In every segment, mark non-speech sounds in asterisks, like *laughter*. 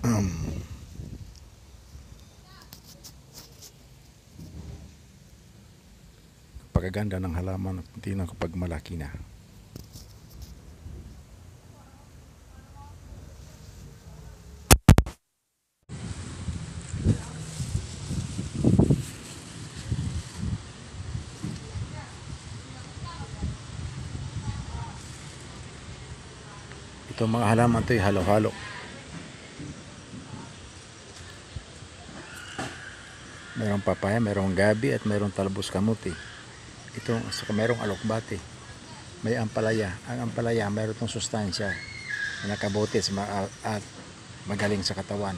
*clears throat* Pagkaganda ng halaman at tingnan kapag malaki na. Ito mga halaman to halo-halo. Merong papaya, merong gabi at merong talbos kamuti. Ito, saka merong alokbate. May ampalaya. Ang ampalaya, meron itong sustansya na nakabotes ma- at magaling sa katawan.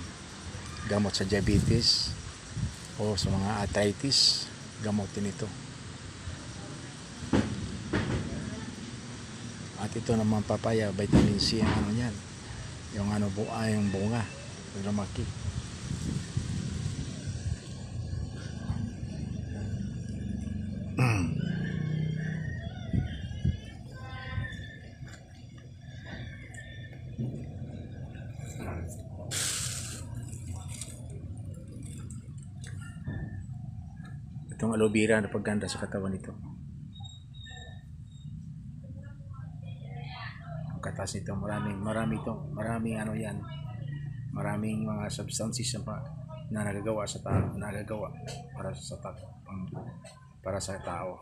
Gamot sa diabetes o sa mga arthritis, gamotin ito. At ito naman papaya, vitamin C ang ano yan. Yung ano bu ah, yung bunga, lumaki. Itong aloe vera na pagganda sa katawan nito. Ang katas nito, maraming, marami ito, maraming ano yan, maraming mga substances na, na nagagawa sa tao, nagagawa para sa tao, para sa tao.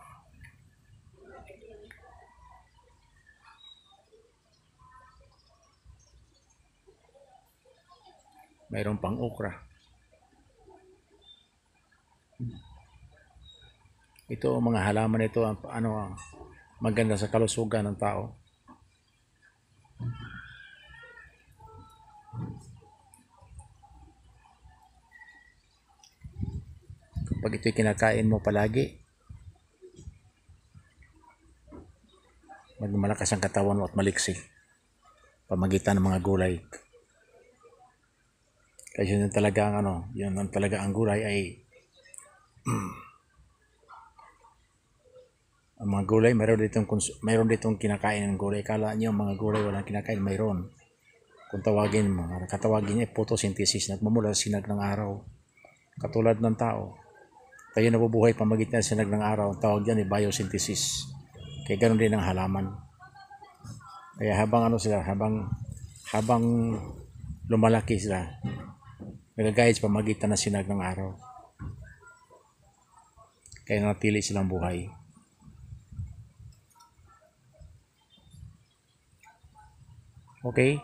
Mayroon pang okra. Ito mga halaman ito ano maganda sa kalusugan ng tao. Kapag ito'y kinakain mo palagi, magmalakas ang katawan mo at maliksi. Pamagitan ng mga gulay. Kasi yun talaga ang ano, yun talaga ang gulay ay *clears throat* ang mga gulay, mayroon ditong, mayroon ditong kinakain ng gulay. Kala ang mga gulay walang kinakain, mayroon. Kung tawagin mo, ang katawagin niya photosynthesis, nagmumula sa sinag ng araw. Katulad ng tao. Tayo nabubuhay pamagitan sa sinag ng araw. Ang tawag diyan ay biosynthesis. Kaya ganoon din ang halaman. Kaya habang ano sila, habang habang lumalaki sila, nagagayad sa pamagitan ng sinag ng araw. Kaya natili silang buhay. OK